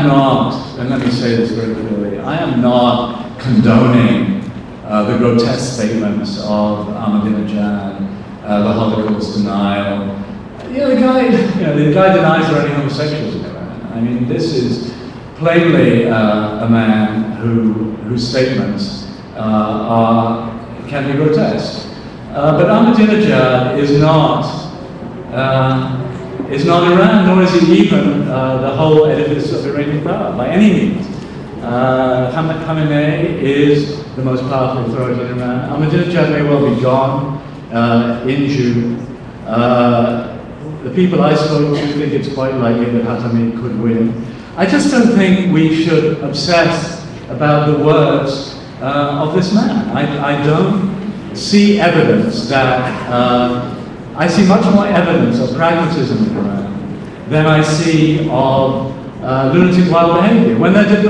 am not, and let me say this very clearly, I am not condoning uh, the grotesque statements of Ahmadinejad, uh, the Holocaust denial. You know, the guy, you know, the guy denies there are any homosexuals in Iran. I mean, this is plainly uh, a man who, whose statements uh, are, can be grotesque. Uh, but Ahmadinejad is not, uh, is not Iran, nor is it even the whole edifice of Iranian power by any means. Uh, Khamenei is the most powerful authority in Iran. Ahmadinejad may well be gone uh, in June. Uh, the people I spoke to think it's quite likely that Khatami could win. I just don't think we should obsess about the words uh, of this man. I, I, don't see evidence that, uh, I see much more evidence of pragmatism in Iran than I see of uh, lunatic wild behavior. When they did the